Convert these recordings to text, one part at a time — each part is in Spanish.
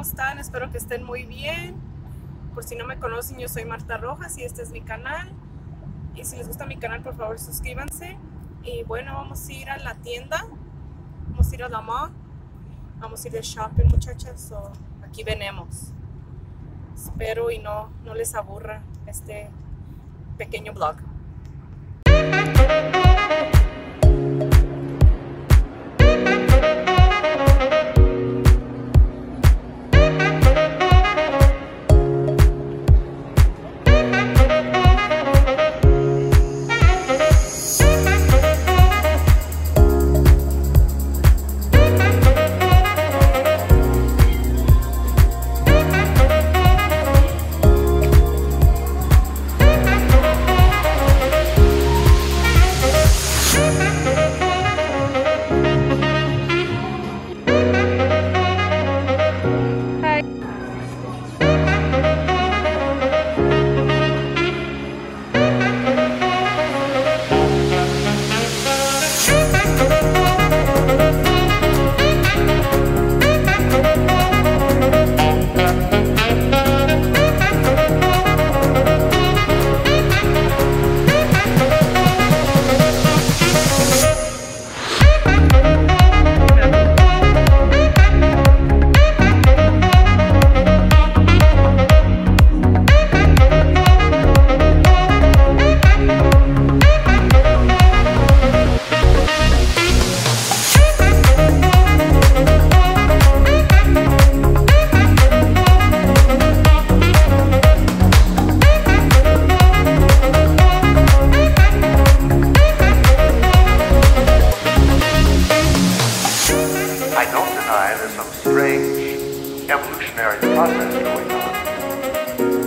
están? Espero que estén muy bien. Por si no me conocen, yo soy Marta Rojas y este es mi canal. Y si les gusta mi canal, por favor suscríbanse. Y bueno, vamos a ir a la tienda. Vamos a ir a la mall. Vamos a ir de shopping, muchachas. Aquí venemos. Espero y no, no les aburra este pequeño blog.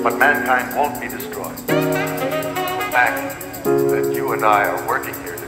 But mankind won't be destroyed. The fact that you and I are working here